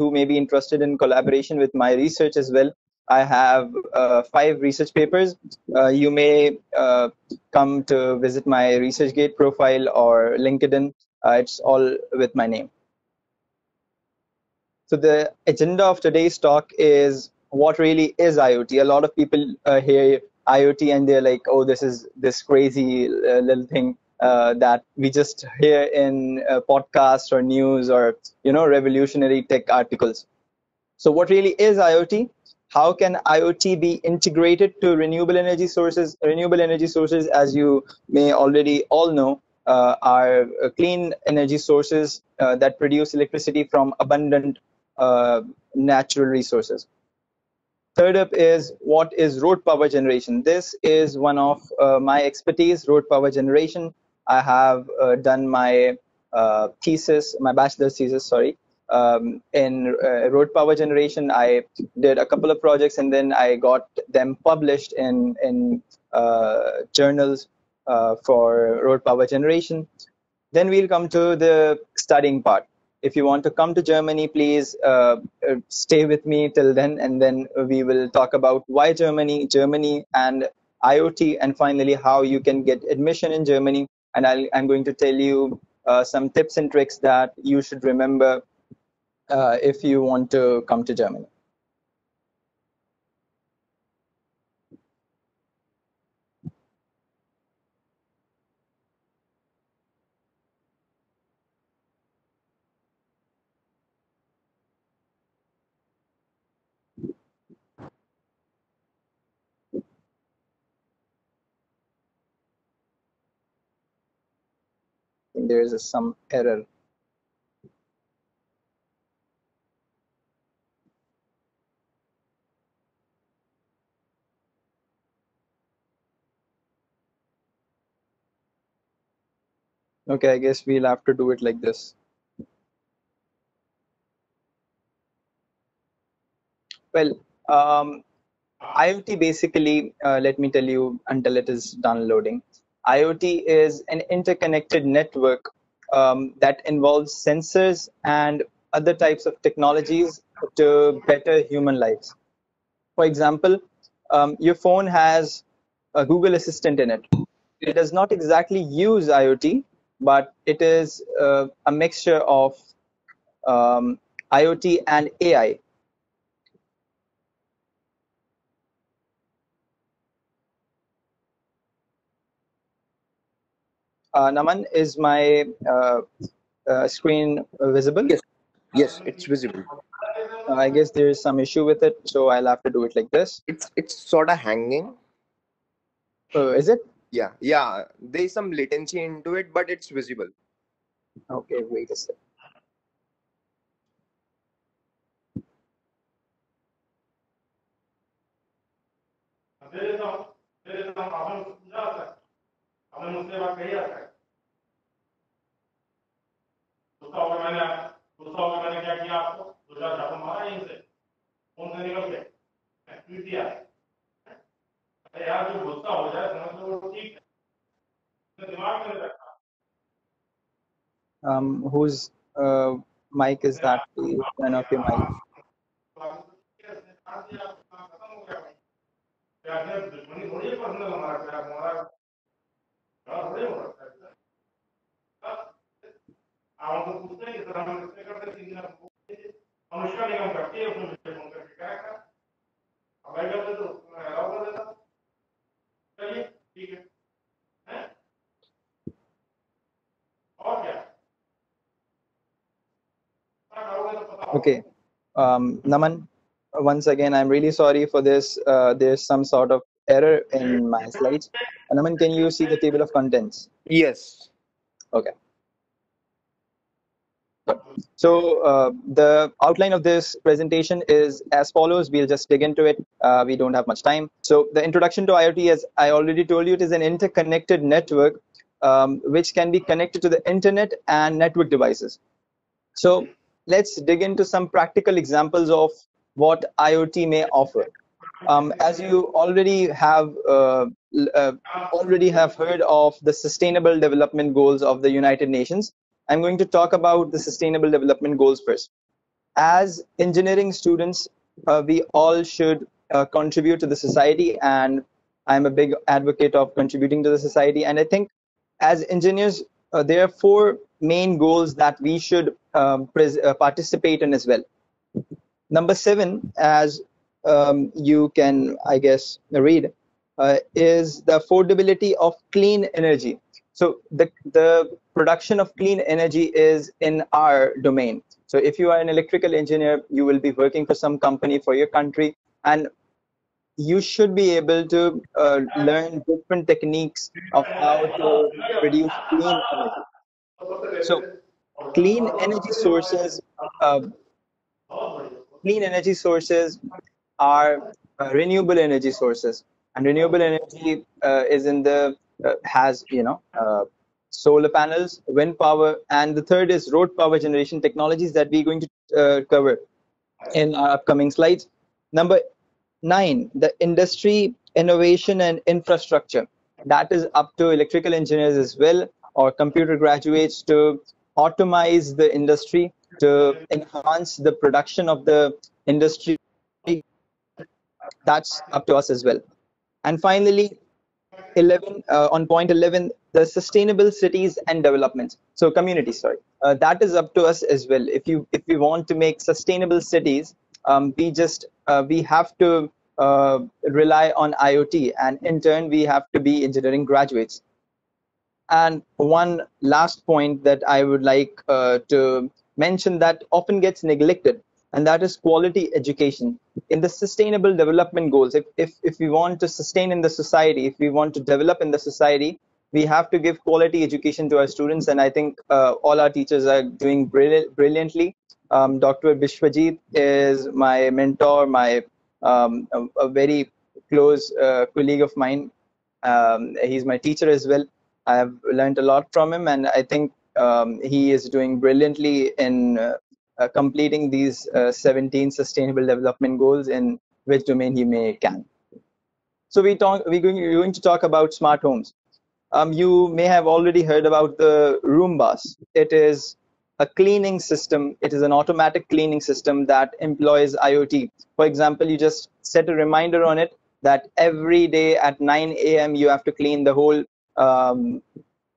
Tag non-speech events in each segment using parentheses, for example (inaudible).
who may be interested in collaboration with my research as well, I have uh, five research papers. Uh, you may uh, come to visit my ResearchGate profile or LinkedIn. Uh, it's all with my name. So the agenda of today's talk is what really is IoT. A lot of people uh, hear IoT and they're like, oh, this is this crazy uh, little thing that we just hear in podcasts or news or you know revolutionary tech articles. So what really is IoT? how can IoT be integrated to renewable energy sources? Renewable energy sources, as you may already all know, uh, are uh, clean energy sources uh, that produce electricity from abundant uh, natural resources. Third up is what is road power generation? This is one of uh, my expertise, road power generation. I have uh, done my thesis, my bachelor's thesis, sorry, um, in uh, road power generation, I did a couple of projects and then I got them published in in uh, journals uh, for road power generation. Then we'll come to the studying part. If you want to come to Germany, please uh, uh, stay with me till then, and then we will talk about why Germany, Germany, and IoT, and finally how you can get admission in Germany. And i am going to tell you uh, some tips and tricks that you should remember uh, if you want to come to Germany. There is some error Okay, I guess we'll have to do it like this. Well, um, IoT basically, uh, let me tell you until it is downloading. IoT is an interconnected network um, that involves sensors and other types of technologies to better human lives. For example, um, your phone has a Google Assistant in it. It does not exactly use IoT, but it is uh, a mixture of um, IoT and AI. Naman, is my uh, uh, screen visible? Yes, yes, it's visible. Uh, I guess there is some issue with it, so I'll have to do it like this. It's it's sort of hanging. Uh, is it? yeah yeah there's some latency into it but it's visible okay wait a sec मैंने मैंने क्या किया आपको दूसरा झापा मारा यहीं से phone से निकल के दिया यार जो गुस्सा हो जाए समझ लो ठीक है दिमाग में रखा um whose uh, mic is that please turn off your mic Anushka निगम करती है उसमें मुझे फोन करके क्या अब मैं कर देता हूँ अलाउ कर देता हूँ Okay, um, Naman, once again, I'm really sorry for this. Uh, there's some sort of error in my slides. Naman, can you see the table of contents? Yes. Okay. So uh, the outline of this presentation is as follows. We'll just dig into it. Uh, we don't have much time. So the introduction to IoT, as I already told you, it is an interconnected network um, which can be connected to the internet and network devices. So let's dig into some practical examples of what IoT may offer. Um, as you already have uh, uh, already have heard of the Sustainable Development Goals of the United Nations, I'm going to talk about the Sustainable Development Goals first. as engineering students, uh, we all should uh, contribute to the society, and I'm a big advocate of contributing to the society. And I think as engineers, uh, there are four main goals that we should um, uh, participate in as well. Number seven, as um, you can, I guess, read, uh, is the affordability of clean energy. So the, the production of clean energy is in our domain. So if you are an electrical engineer, you will be working for some company for your country, and you should be able to uh, learn different techniques of how to produce clean energy. So clean energy sources, uh, clean energy sources are uh, renewable energy sources. And renewable energy uh, is in the uh, has you know solar panels wind power and the third is road power generation technologies that we're going to cover in our upcoming slides. Number nine the industry innovation and infrastructure. That is up to electrical engineers as well or computer graduates to automate the industry to enhance the production of the industry that's up to us as well. And finally 11 uh, on point 11 the sustainable cities and development so community sorry. Uh, that is up to us as well. If you if we want to make sustainable cities um, we just uh, we have to uh, rely on iot and in turn we have to be engineering graduates. And one last point that i would like uh, to mention that often gets neglected and that is quality education. In the sustainable development goals if, if if we want to sustain in the society if we want to develop in the society we have to give quality education to our students. And i think uh, all our teachers are doing brilliant, brilliantly. Um, dr bishwajit is my mentor my um, a, a, very close uh, colleague of mine. Um, he's my teacher as well. I have learned a lot from him. And i think um, he is doing brilliantly in uh, completing these uh, 17 sustainable development goals in which domain he may can. So we talk, we're going, we're going to talk about smart homes. Um, you may have already heard about the Roombas. It is a cleaning system. It is an automatic cleaning system that employs IoT. For example, you just set a reminder on it that every day at 9 a.m. you have to clean the whole um,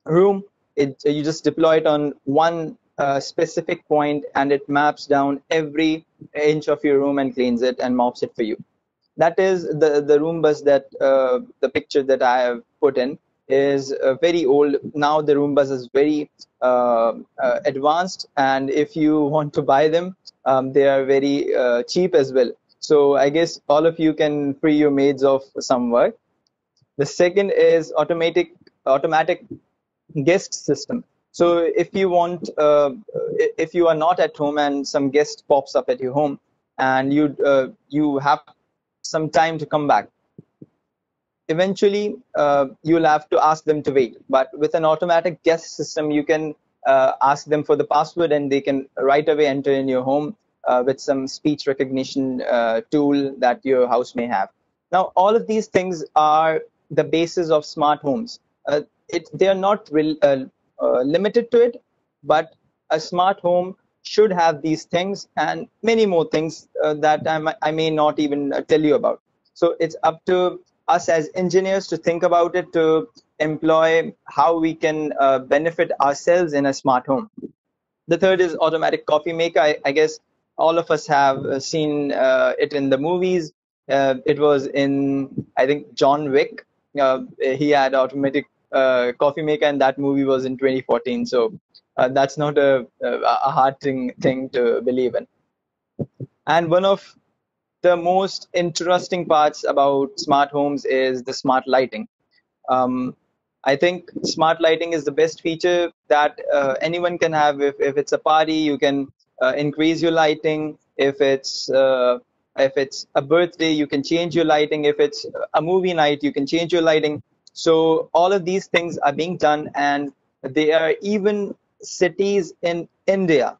room. It, you just deploy it on one a specific point and it maps down every inch of your room and cleans it and mops it for you. That is the, the Roombas that uh, the picture that I have put in is uh, very old. Now the Roombas is very uh, uh advanced and if you (laughs) want to buy them, um, they are very uh, cheap as well. So I guess all of you can free your maids of some work. The second is automatic automatic guest system so if you want, uh, if you are not at home and some guest pops up at your home, and you uh, you have some time to come back, eventually uh, you'll have to ask them to wait. But with an automatic guest system, you can uh, ask them for the password, and they can right away enter in your home uh, with some speech recognition uh, tool that your house may have. Now, all of these things are the basis of smart homes. it, they are not real, limited to it, but a smart home should have these things and many more things uh, that I, I, may not even uh, tell you about. So it's up to us as engineers to think about it, to employ how we can uh, benefit ourselves in a smart home. The third is automatic coffee maker. I, I guess all of us have uh, seen uh, it in the movies. it was in, I think, John Wick. he had automatic uh, coffee maker and that movie was in 2014 so uh, that's not a, a hard thing thing to believe in. And one of the most interesting parts about smart homes is the smart lighting. Um, i think smart lighting is the best feature that uh, anyone can have. If, if it's a party you can uh, increase your lighting. If it's uh, if it's a birthday you can change your lighting. If it's a movie night you can change your lighting so all of these things are being done, and there are even cities in India.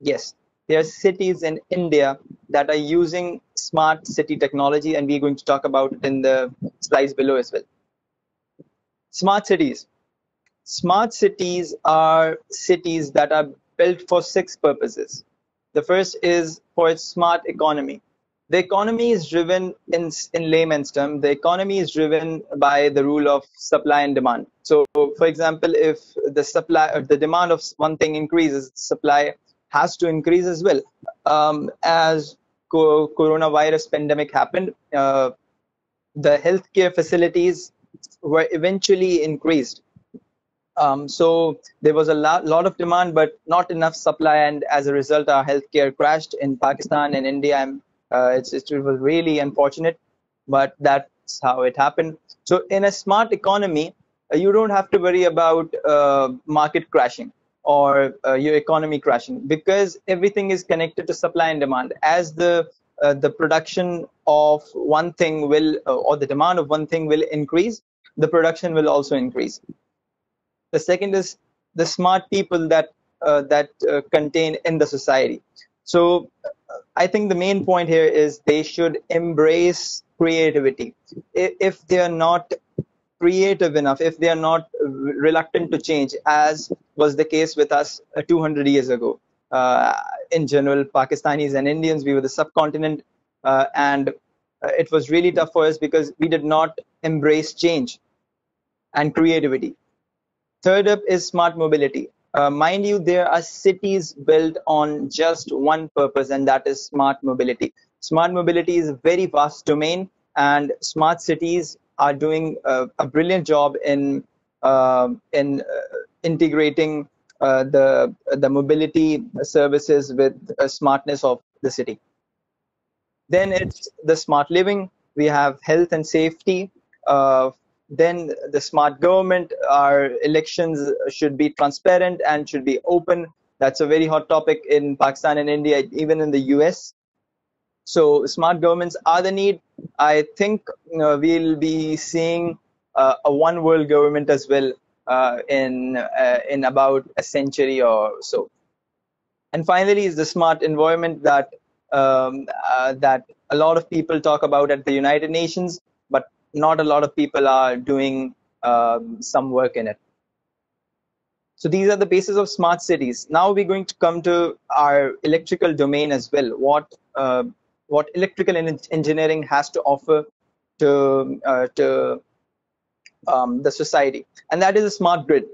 Yes, there are cities in India that are using smart city technology, and we're going to talk about it in the slides below as well. Smart cities. Smart cities are cities that are built for six purposes. The first is for its smart economy. The economy is driven in in layman's term. The economy is driven by the rule of supply and demand. So, for example, if the supply or the demand of one thing increases, supply has to increase as well. Um, as co- coronavirus pandemic happened, uh, the healthcare facilities were eventually increased. Um, so there was a lot, lot of demand, but not enough supply, and as a result, our healthcare crashed in Pakistan and India. And it's, it was really unfortunate, but that's how it happened. So in a smart economy, uh, you don't have to worry about uh, market crashing or uh, your economy crashing because everything is connected to supply and demand. As the uh, the production of one thing will uh, or the demand of one thing will increase, the production will also increase. The second is the smart people that uh, that uh, contain in the society. So uh, I think the main point here is they should embrace creativity. If they are not creative enough, if they are not reluctant to change, as was the case with us uh, 200 years ago, uh, in general, Pakistanis and Indians, we were the subcontinent, uh, and it was really tough for us because we did not embrace change and creativity. Third up is smart mobility. Uh, mind you, there are cities built on just one purpose, and that is smart mobility. Smart mobility is a very vast domain, and smart cities are doing uh, a brilliant job in uh, in uh, integrating uh, the the mobility services with smartness of the city. Then it's the smart living. We have health and safety. Then the smart government, our elections should be transparent and should be open. That's a very hot topic in Pakistan and India, even in the US. So smart governments are the need. I think you know, we'll be seeing uh, a one world government as well uh, in uh, in about a century or so. And finally, is the smart environment that um, uh, that a lot of people talk about at the United Nations, not a lot of people are doing um, some work in it. So these are the basis of smart cities. Now we're going to come to our electrical domain as well. What uh, what electrical engineering has to offer to uh, to um, the society, and that is a smart grid.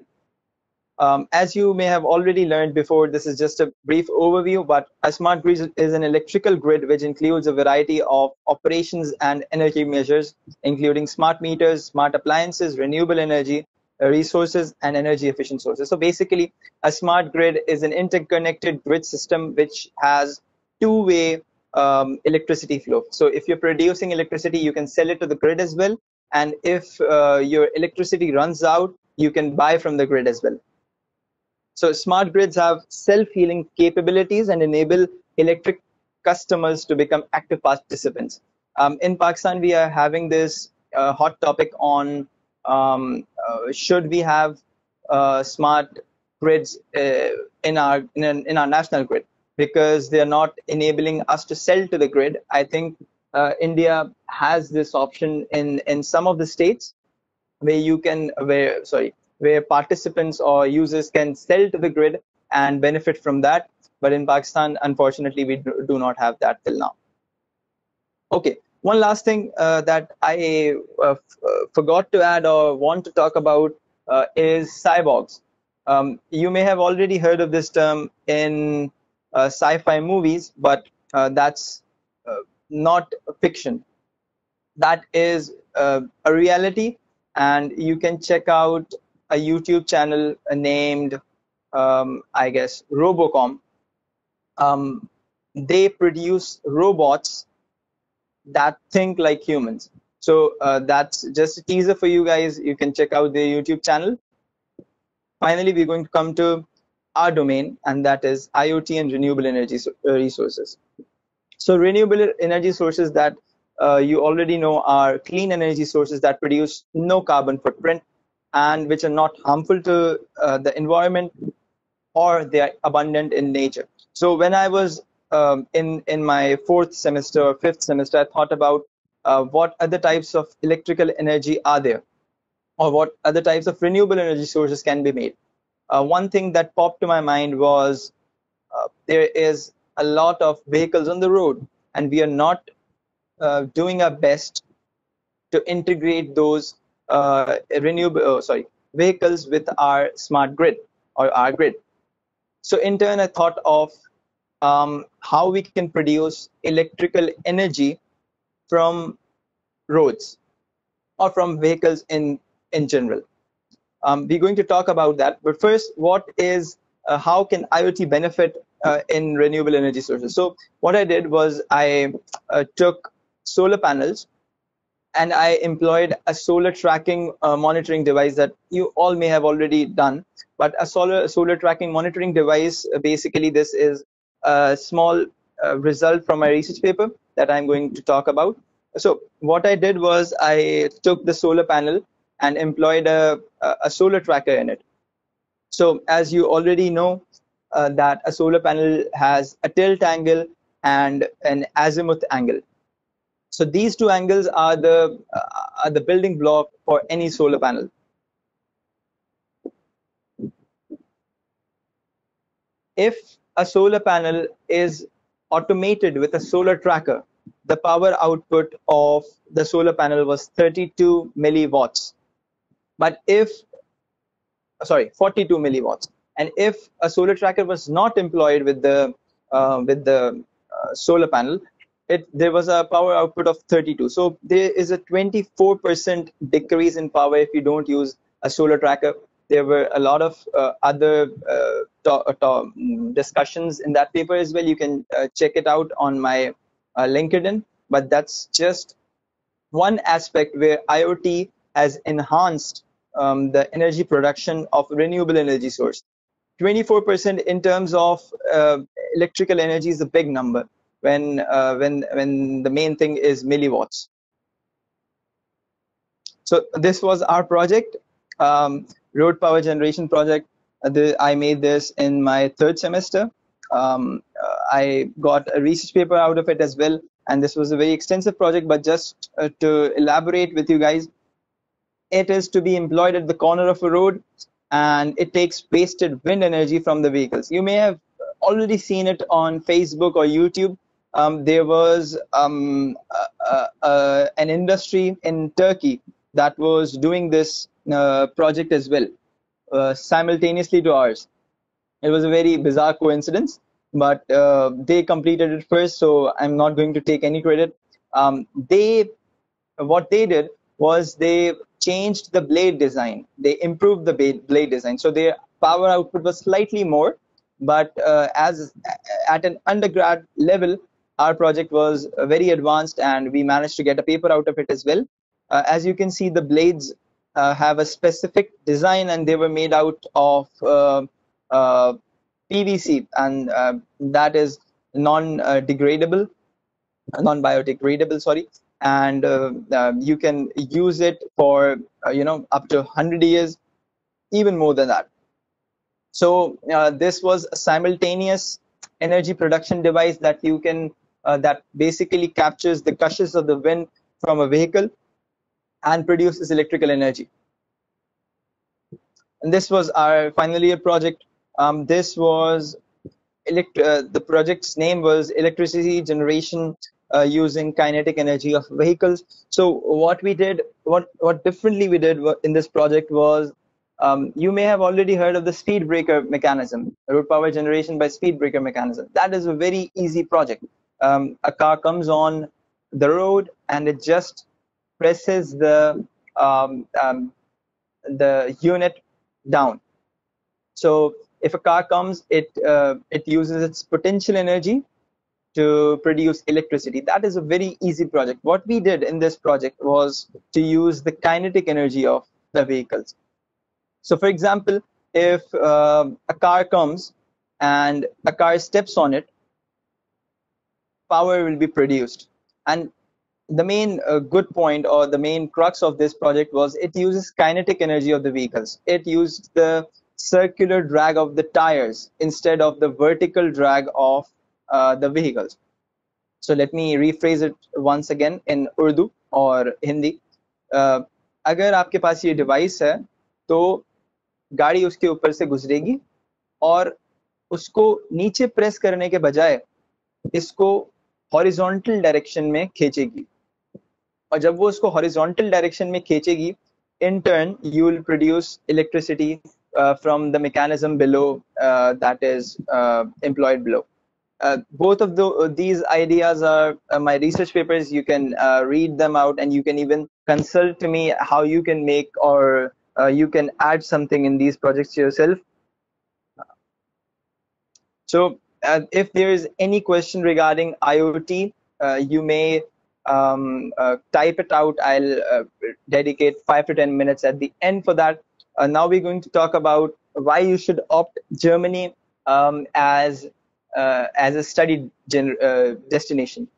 Um, as you may have already learned before, this is just a brief overview, but a smart grid is an electrical grid which includes a variety of operations and energy measures, including smart meters, smart appliances, renewable energy, resources, and energy efficient sources. So basically, a smart grid is an interconnected grid system which has two-way um, electricity flow. So if you're producing electricity, you can sell it to the grid as well. And if uh, your electricity runs out, you can buy from the grid as well. So smart grids have self-healing capabilities and enable electric customers to become active participants. Um, in Pakistan, we are having this uh, hot topic on um, uh, should we have uh, smart grids uh, in our in, in, our national grid because they are not enabling us to sell to the grid. I think uh, India has this option in in some of the states where you can where sorry where participants or users can sell to the grid and benefit from that. But in Pakistan, unfortunately, we do not have that till now. Okay, one last thing uh, that I uh, uh, forgot to add or want to talk about uh, is cyborgs. Um, you may have already heard of this term in uh, sci-fi movies, but uh, that's not fiction. That is a reality, and you can check out a YouTube channel named, um, I guess, Robocom. Um, they produce robots that think like humans. So uh, that's just a teaser for you guys. You can check out their YouTube channel. Finally, we're going to come to our domain, and that is IoT and renewable energy uh, resources. So renewable energy sources that uh, you already know are clean energy sources that produce no carbon footprint and which are not harmful to uh, the environment or they are abundant in nature. So when I was um, in in my fourth semester or fifth semester, I thought about uh, what other types of electrical energy are there, or what other types of renewable energy sources can be made. Uh, one thing that popped to my mind was uh, there is a lot of vehicles on the road and we are not uh, doing our best to integrate those uh, renewable oh, sorry vehicles with our smart grid or our grid. So in turn i thought of um, how we can produce electrical energy from roads or from vehicles in in general. Um, we're going to talk about that. But first what is uh, how can iot benefit uh, in renewable energy sources? So what i did was i uh, took solar panels and I employed a solar tracking uh, monitoring device that you all may have already done. But a solar solar tracking monitoring device, uh, basically, this is a small uh, result from my research paper that I'm going to talk about. So what I did was I took the solar panel and employed a, a solar tracker in it. So as you already know, uh, that a solar panel has a tilt angle and an azimuth angle. So these two angles are the uh, are the building block for any solar panel. If a solar panel is automated with a solar tracker, the power output of the solar panel was 32 milliwatts. But if sorry, 42 milliwatts. And if a solar tracker was not employed with the uh, with the uh, solar panel, it there was a power output of 32 so there is a 24% decrease in power if you don't use a solar tracker. There were a lot of uh, other uh, to- to- discussions in that paper as well. You can uh, check it out on my uh, linkedin. But that's just one aspect where iot has enhanced um, the energy production of renewable energy source. 24% in terms of uh, electrical energy is a big number when uh, when when the main thing is milliwatts. So this was our project, um, road power generation project. Uh, the, I made this in my third semester. Um, uh, I got a research paper out of it as well, and this was a very extensive project. But just uh, to elaborate with you guys, it is to be employed at the corner of a road, and it takes wasted wind energy from the vehicles. You may have already seen it on Facebook or YouTube um, there was um, uh, uh, an industry in Turkey that was doing this uh, project as well, uh, simultaneously to ours. It was a very bizarre coincidence, but uh, they completed it first, so I'm not going to take any credit. Um, they, what they did was they changed the blade design. They improved the blade design, so their power output was slightly more, but uh, as at an undergrad level, our project was uh, very advanced and we managed to get a paper out of it as well. Uh, as you can see, the blades uh, have a specific design and they were made out of uh, uh, PVC and uh, that is non-degradable, non-biodegradable, sorry. And you can use it for, you know, up to 100 years, even more than that. So this was a simultaneous energy production device that you can uh, that basically captures the gushes of the wind from a vehicle and produces electrical energy. And this was our final year project. Um, this was elect uh, the project's name was electricity generation uh, using kinetic energy of vehicles. So what we did, what what differently we did in this project was, um, you may have already heard of the speed breaker mechanism, road power generation by speed breaker mechanism. That is a very easy project um, a car comes on the road and it just presses the um, um, the unit down. So if a car comes, it uh, it uses its potential energy to produce electricity. That is a very easy project. What we did in this project was to use the kinetic energy of the vehicles. So, for example, if uh, a car comes and a car steps on it, power will be produced. And the main uh, good point or the main crux of this project was it uses kinetic energy of the vehicles. It used the circular drag of the tires instead of the vertical drag of uh, the vehicles. So let me rephrase it once again in Urdu or Hindi. Uh, अगर आपके पास ये device है तो गाड़ी उसके ऊपर से गुजरेगी और उसको नीचे प्रेस करने के बजाय इसको हॉरिजॉन्टल डायरेक्शन में खींचेगी और जब वो उसको हॉरिजॉन्टल डायरेक्शन में खींचेगी in turn you will produce electricity uh, from the mechanism below uh, that is uh, uh, both of the, these ideas are uh, my research papers you can uh, read them out and you can even consult to me how you can make or you can add something in these projects yourself so if there is any question regarding iot you may um, uh, type it out. I'll uh, dedicate five to 10 minutes at the end for that. Uh, now we're going to talk about why you should opt Germany um, as, uh, as a study uh, destination.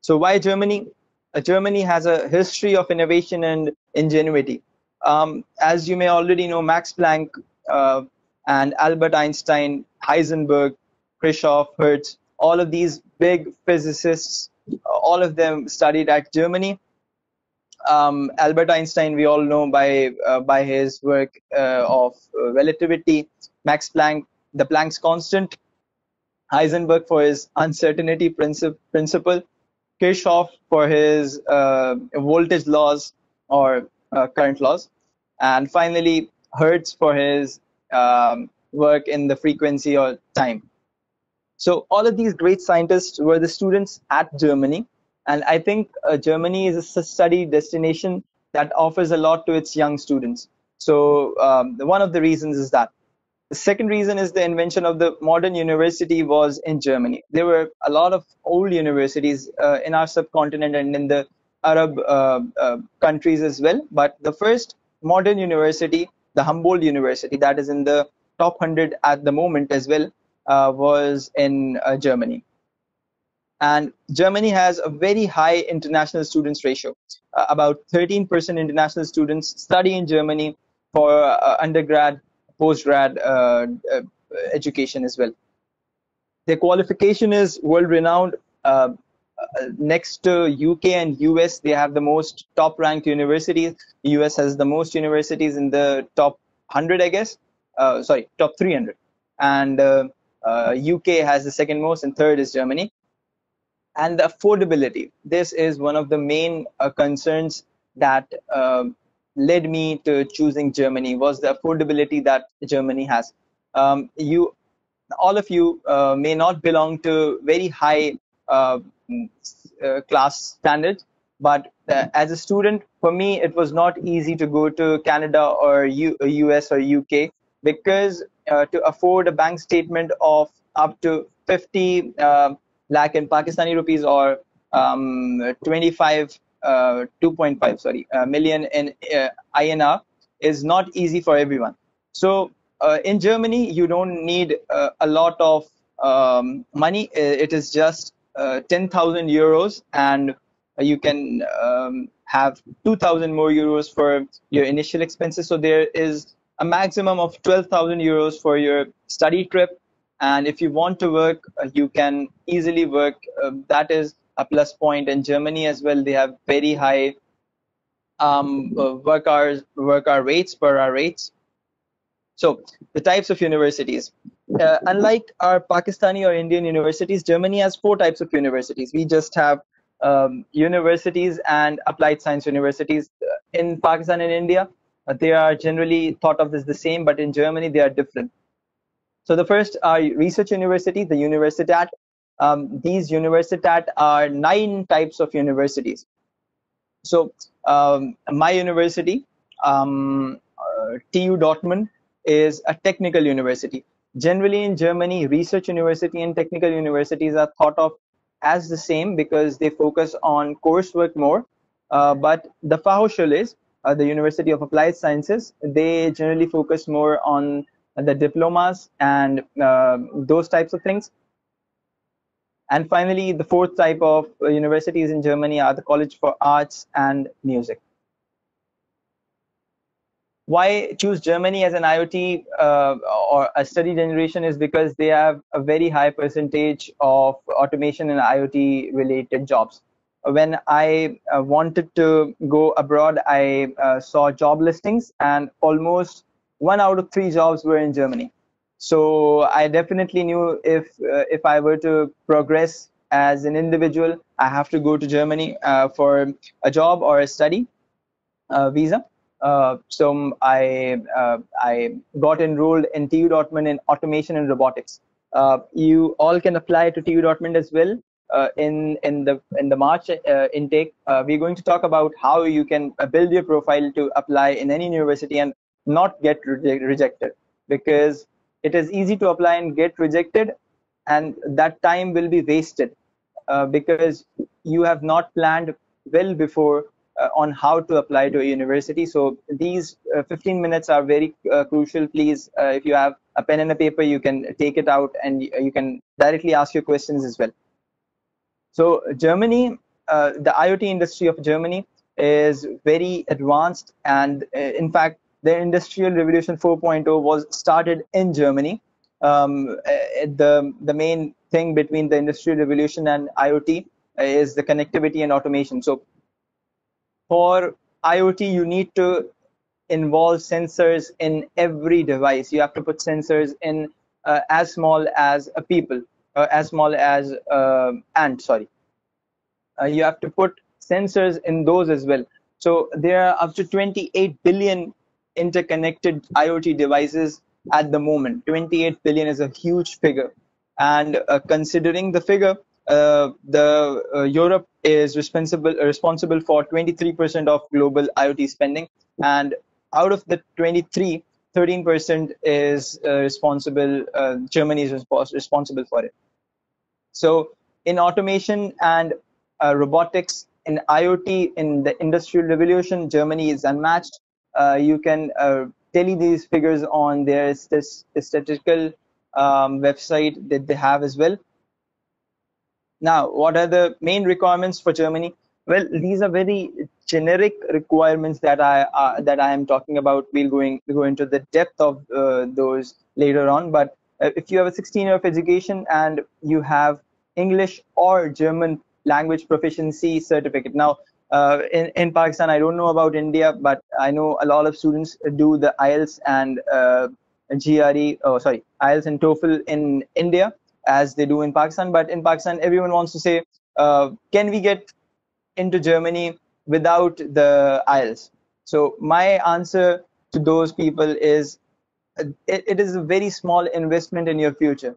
So why Germany? Uh, Germany has a history of innovation and ingenuity. Um, as you may already know, Max Planck and Albert Einstein, Heisenberg, Kirchhoff, Hertz, all of these big physicists, all of them studied at Germany. Um, Albert Einstein, we all know by uh, by his work uh, of uh, relativity. Max Planck, the Planck's constant. Heisenberg for his uncertainty princip- principle. Kirchhoff for his uh, voltage laws or uh, current laws, and finally Hertz for his um, work in the frequency or time. So all of these great scientists were the students at Germany. And I think uh, Germany is a study destination that offers a lot to its young students. So um, one of the reasons is that. The second reason is the invention of the modern university was in Germany. There were a lot of old universities uh, in our subcontinent and in the Arab uh, uh countries as well. But the first modern university, the Humboldt University, that is in the top 100 at the moment as well, uh, was in uh, Germany. And Germany has a very high international students ratio. Uh, about 13% international students study in Germany for undergrad, postgrad education as well. Their qualification is world renowned. Uh, next to UK and US, they have the most top ranked universities. US has the most universities in the top 100, I guess. Uh, sorry, top 300. And uh, UK uh, has the second most, and third is Germany. And the affordability. This is one of the main uh, concerns that um, led me to choosing Germany was the affordability that Germany has. Um, you, all of you uh, may not belong to very high uh, class standards, but uh, as a student, for me, it was not easy to go to Canada or U- US or UK because uh, to afford a bank statement of up to 50 uh, lakh in Pakistani rupees or um, 25, uh, 2.5 sorry uh, million in uh, INR is not easy for everyone. So uh, in Germany, you don't need a lot of um, money. It is just 10,000 euros and you can um, have 2,000 more euros for your initial expenses. So there is a maximum of 12,000 euros for your study trip. And if you want to work, uh, you can easily work. Uh, that is a plus point. In Germany as well, they have very high um, uh, work hours, work hour rates, per hour rates. So the types of universities. Uh, unlike our Pakistani or Indian universities, Germany has four types of universities. We just have um, universities and applied science universities. Uh, in Pakistan and India, they are generally thought of as the same, but in Germany they are different. So the first are research university, the Universität. Um, these Universität are nine types of universities. So um, my university, um, uh, TU Dortmund, is a technical university. Generally in Germany, research university and technical universities are thought of as the same because they focus on coursework more. Uh, but the Fachhochschule is uh, the University of Applied Sciences, they generally focus more on the diplomas and uh, those types of things. And finally, the fourth type of universities in Germany are the College for Arts and Music. Why choose Germany as an IoT uh, or a study generation is because they have a very high percentage of automation and IoT related jobs when I uh, wanted to go abroad, I uh, saw job listings, and almost one out of three jobs were in Germany. So I definitely knew if uh, if I were to progress as an individual, I have to go to Germany uh, for a job or a study uh, visa. Uh, so I I got enrolled in TU Dortmund in automation and robotics. You all can apply to TU Dortmund as well. Uh, in in the in the March uh, intake, we're going to talk about how you can build your profile to apply in any university and not get re- rejected. Because it is easy to apply and get rejected and that time will be wasted uh, because you have not planned well before uh, on how to apply to a university. So these uh, 15 minutes are very uh, crucial. Please uh, if you have a pen and a paper you can take it out and you can directly ask your questions as well so germany uh, the iot industry of germany is very advanced and in fact the industrial revolution 4.0 was started in germany. Um, the the main thing between the industrial revolution and iot is the connectivity and automation. So for iot you need to involve sensors in every device. You have to put sensors in uh, as small as a people. uh, as small as uh, ant sorry uh, you have to put sensors in those as well so there are up to 28 billion interconnected IoT devices at the moment. 28 billion is a huge figure. And uh, considering the figure, uh, the uh, Europe is responsible responsible for 23% of global IoT spending, and out of the 23, 13% is uh, responsible. Uh, Germany is resp- responsible for it. So, in automation and uh, robotics, in IoT, in the industrial revolution, Germany is unmatched. Uh, you can uh, tally these figures on their statistical um, website that they have as well. Now, what are the main requirements for Germany? Well, these are very generic requirements that I uh, that I am talking about. We'll going go into the depth of uh, those later on. But if you have a 16 year of education and you have English or German language proficiency certificate. Now, uh, in, in Pakistan, I don't know about India, but I know a lot of students do the IELTS and uh, GRE, oh, sorry, IELTS and TOEFL in India as they do in Pakistan. But in Pakistan, everyone wants to say, uh, can we get into Germany without the IELTS? So my answer to those people is uh, it, it is a very small investment in your future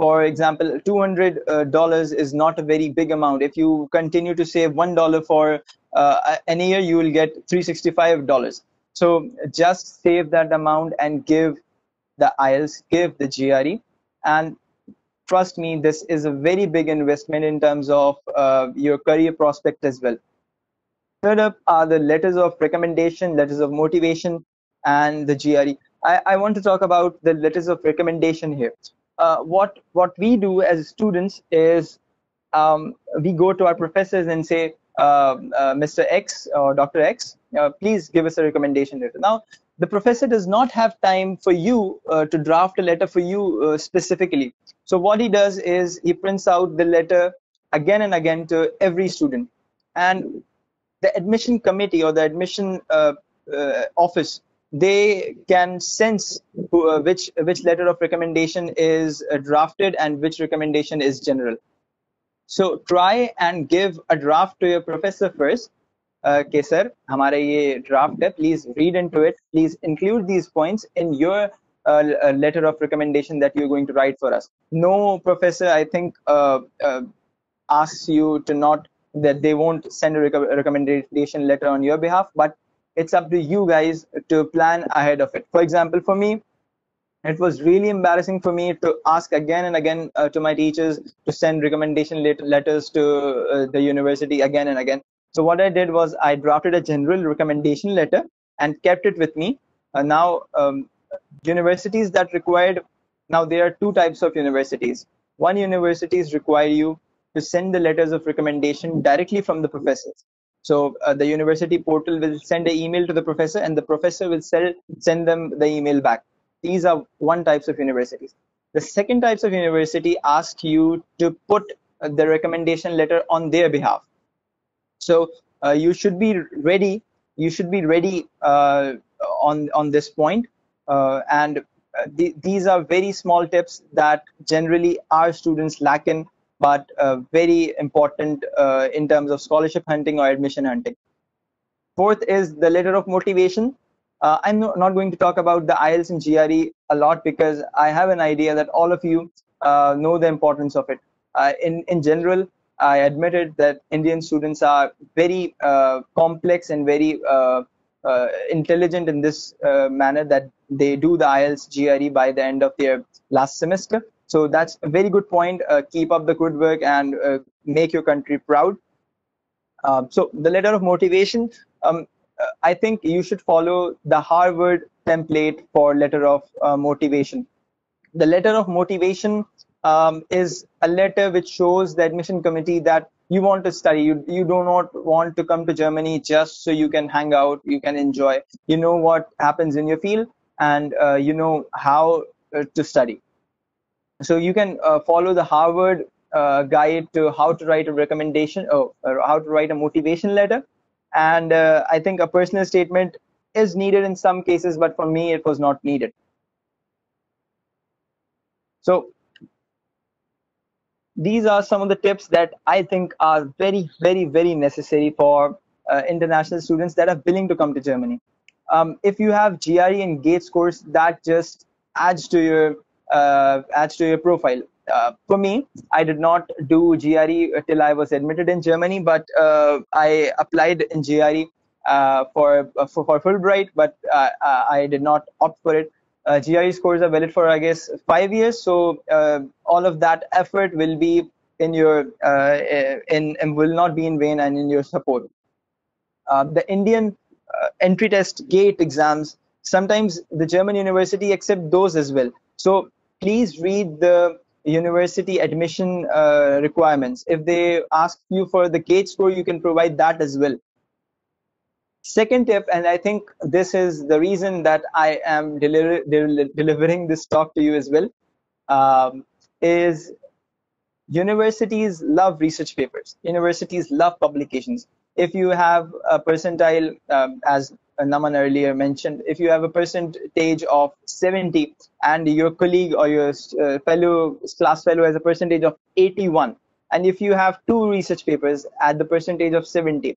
for example, $200 uh, is not a very big amount. If you continue to save $1 for uh, an year, you will get $365. So just save that amount and give the IELTS, give the GRE. And trust me, this is a very big investment in terms of uh, your career prospect as well. Third up are the letters of recommendation, letters of motivation, and the GRE. I, I want to talk about the letters of recommendation here uh, what what we do as students is um, we go to our professors and say, uh, uh, Mr. X or Dr. X, uh, please give us a recommendation letter. Now, the professor does not have time for you uh, to draft a letter for you uh, specifically. So what he does is he prints out the letter again and again to every student, and the admission committee or the admission office they can sense who, uh, which uh, which letter of recommendation is uh, drafted and which recommendation is general. So try and give a draft to your professor first. Uh, okay sir hamara ye draft hai please read into it. Please include these points in your uh, letter of recommendation that you're going to write for us. No professor i think asks you to not that they won't send a recommendation letter on your behalf but it's up to you guys to plan ahead of it. For example, for me, it was really embarrassing for me to ask again and again uh, to my teachers to send recommendation letters to uh, the university again and again. So what I did was I drafted a general recommendation letter and kept it with me. Uh, now, um, universities that required, now there are two types of universities. One universities require you to send the letters of recommendation directly from the professors. So uh, the university portal will send an email to the professor, and the professor will sell, send them the email back. These are one types of universities. The second types of university ask you to put uh, the recommendation letter on their behalf. So uh, you should be ready. You should be ready uh, on on this point. Uh, and uh, th- these are very small tips that generally our students lack in, but uh, very important uh, in terms of scholarship hunting or admission hunting. Fourth is the letter of motivation. Uh, I'm no, not going to talk about the IELTS and GRE a lot because I have an idea that all of you uh, know the importance of it. Uh, in in general, I admitted that Indian students are very uh, complex and very intelligent in this manner that they do the IELTS GRE by the end of their last semester. So that's a very good point. keep up the good work and make your country proud. Um, so the letter of motivation, um, I think you should follow the Harvard template for letter of uh, motivation. The letter of motivation um, is a letter which shows the admission committee that you want to study. You, you do not want to come to Germany just so you can hang out, you can enjoy. You know what happens in your field and uh, you know how uh, to study. So you can uh, follow the Harvard uh, guide to how to write a recommendation or, or how to write a motivation letter. And uh, I think a personal statement is needed in some cases, but for me, it was not needed. So these are some of the tips that I think are very, very, very necessary for uh, international students that are willing to come to Germany. Um, if you have GRE and GATE scores, that just adds to your adds to your profile. Uh, for me, I did not do GRE till I was admitted in Germany, but uh, I applied in GRE uh, for, for, for Fulbright, but uh, I did not opt for it uh, GRE scores are valid for I guess five years. So uh, all of that effort will be in your uh, in and will not be in vain and in your support. Uh, the Indian uh, entry test gate exams sometimes the German university accept those as well. So please read the university admission uh, requirements. If they ask you for the gate score, you can provide that as well. Second tip, and I think this is the reason that I am del delivering this talk to you as well, um, is universities love research papers. Universities love publications. If you have a percentile, um, as Naman earlier mentioned, if you have a percentage of 70 and your colleague or your uh, fellow class fellow has a percentage of 81, and if you have two research papers at the percentage of 70,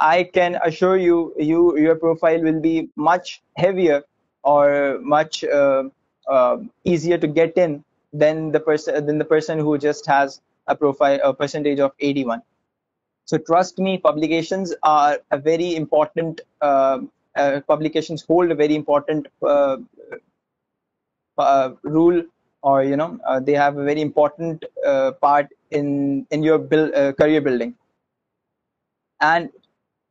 I can assure you, you your profile will be much heavier or much uh, uh, easier to get in than the person than the person who just has a profile a percentage of 81. So trust me, publications are a very important. Uh, uh publications hold a very important uh, uh, rule, or you know, they have a very important part in in your build, career building. And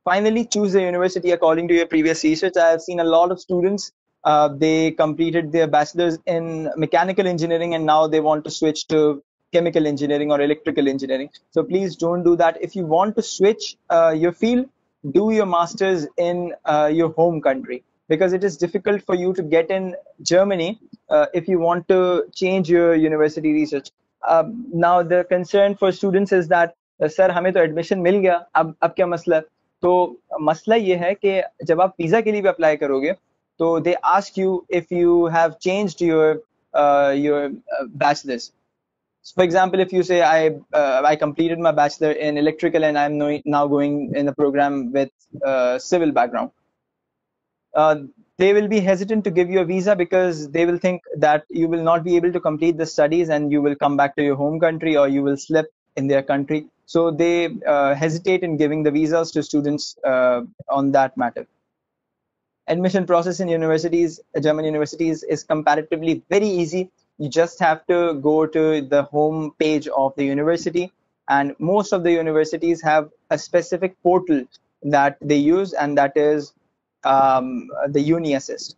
finally choose a university according to your previous research. I have seen a lot of students, uh, they completed their bachelor's in mechanical engineering and now they want to switch to chemical engineering or electrical engineering. So please don't do that. If you want to switch uh, your field, do your master's in uh, your home country because it is difficult for you to get in Germany uh, if you want to change your university research. Um, now the concern for students is that sir हमें तो admission मिल गया अब अब क्या मसला तो मसला ये है कि जब आप वीजा के लिए भी अप्लाई करोगे तो they ask you if you have changed your your bachelors for example if you say i uh, i completed my bachelor in electrical and i'm now going in a program with uh, civil background uh, they will be hesitant to give you a visa because they will think that you will not be able to complete the studies and you will come back to your home country or you will slip in their country. So they uh, hesitate in giving the visas to students uh, on that matter. Admission process in universities, German universities, is comparatively very easy. You just have to go to the home page of the university, and most of the universities have a specific portal that they use, and that is um, the UniAssist.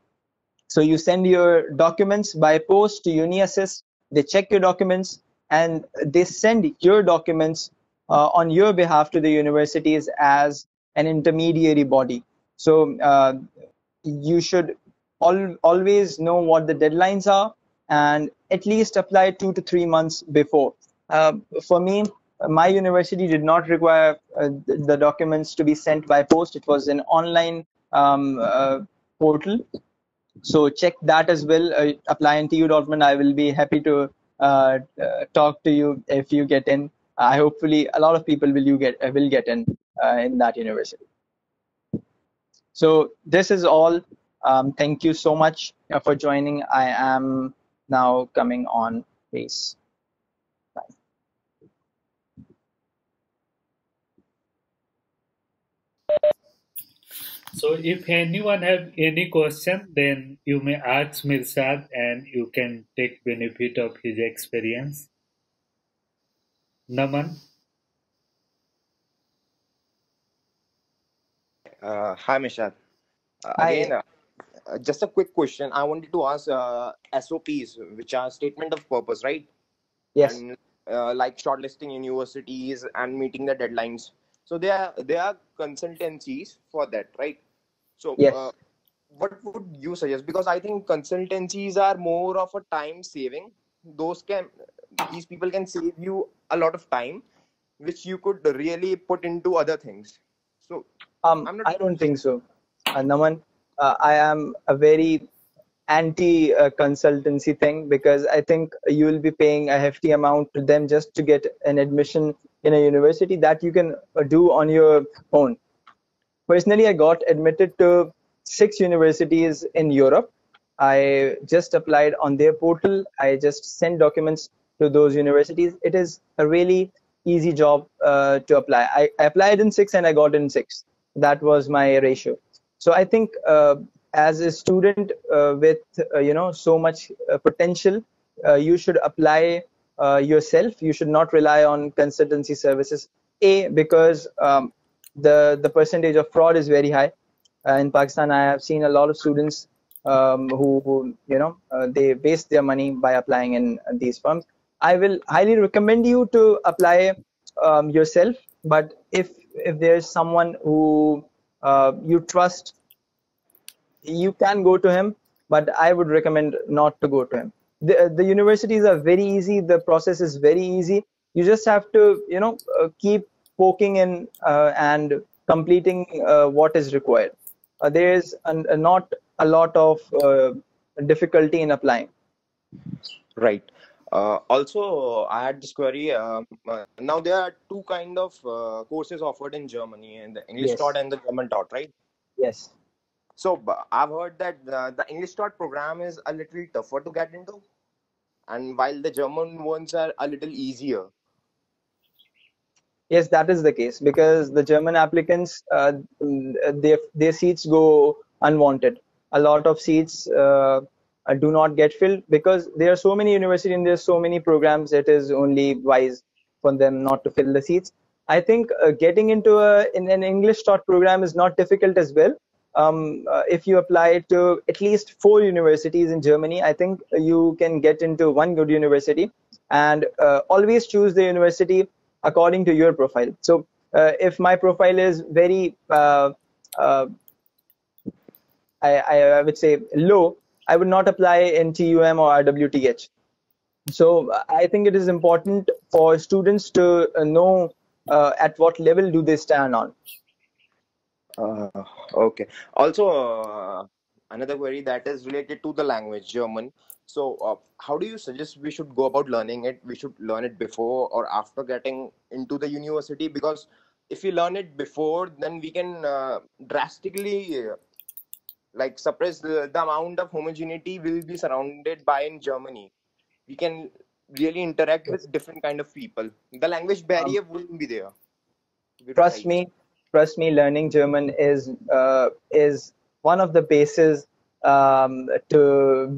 So you send your documents by post to UniAssist, They check your documents and they send your documents uh, on your behalf to the universities as an intermediary body. So uh, you should al- always know what the deadlines are and at least apply two to three months before. Uh, for me, my university did not require uh, the documents to be sent by post. It was an online um, uh, portal So check that as well. Uh, apply in TU Dortmund. I will be happy to uh, uh, talk to you if you get in. I hopefully a lot of people will you get will get in in that university. So this is all. Um, thank you so much for joining. I am now coming on base. So if anyone have any question, then you may ask Mirsad and you can take benefit of his experience. Naman? Uh, hi, Mishad. Uh, Hi. again, uh, just a quick question. I wanted to ask uh, SOPs, which are statement of purpose, right? Yes. And uh, like shortlisting universities and meeting the deadlines. So they are they are consultancies for that, right? So Yes. uh, what would you suggest? Because I think consultancies are more of a time saving. Those can these people can save you a lot of time, which you could really put into other things. So Um, I'm not- I don't think so. Uh, Naman, uh, I am a very anti uh, consultancy thing because I think you will be paying a hefty amount to them just to get an admission in a university that you can uh, do on your own. Personally, I got admitted to six universities in Europe. I just applied on their portal. I just sent documents to those universities. It is a really easy job uh, to apply. I, I applied in six and I got in six. That was my ratio. So I think uh, as a student uh, with uh, you know so much potential, you should apply yourself. You should not rely on consultancy services. A because um, the the percentage of fraud is very high. Uh, in Pakistan, I have seen a lot of students um, who, who you know uh, they waste their money by applying in these firms. I will highly recommend you to apply um, yourself. But if if there's someone who uh, you trust, you can go to him. But I would recommend not to go to him. The the universities are very easy. The process is very easy. You just have to you know uh, keep poking in uh, and completing uh, what is required. Uh, there is uh, not a lot of uh, difficulty in applying. Right. Uh, also, I had this query. Um, uh, now there are two kind of uh, courses offered in Germany, and the English Yes. taught and the German taught, right? Yes. So I've heard that uh, the English taught program is a little tougher to get into, and while the German ones are a little easier. Yes, that is the case because the German applicants, uh, their their seats go unwanted. A lot of seats uh, do not get filled because there are so many universities and there's so many programs. It is only wise for them not to fill the seats. I think uh, getting into a in an English taught program is not difficult as well. Um, uh, if you apply to at least four universities in Germany, I think you can get into one good university. And uh, always choose the university according to your profile. So uh, if my profile is very, uh, I I would say low, I would not apply in TUM or RWTH. So I think it is important for students to uh, know uh, at what level do they stand on. Uh, okay. Also, uh, another query that is related to the language German. So, uh, how do you suggest we should go about learning it? We should learn it before or after getting into the university because if we learn it before, then we can uh, drastically like suppress the, the amount of homogeneity we'll be surrounded by in Germany. We can really interact with different kind of people. The language barrier wouldn't be there. Trust like- me trust me learning german is uh, is one of the bases um, to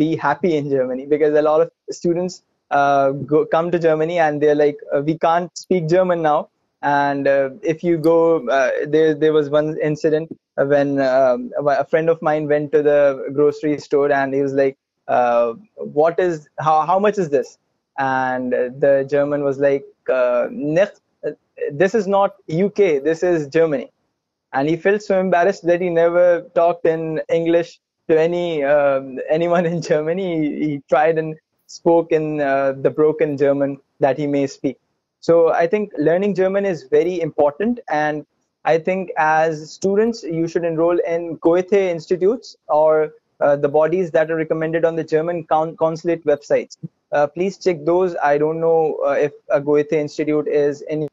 be happy in germany because a lot of students uh, go, come to germany and they're like uh, we can't speak german now and uh, if you go uh, there there was one incident when um, a friend of mine went to the grocery store and he was like uh, what is how, how much is this and the german was like uh, this is not UK, this is Germany. And he felt so embarrassed that he never talked in English to any um, anyone in Germany. He, he tried and spoke in uh, the broken German that he may speak. So I think learning German is very important, and I think as students you should enroll in Goethe institutes or uh, the bodies that are recommended on the German con- consulate websites. Uh, please check those. I don't know uh, if a Goethe Institute is any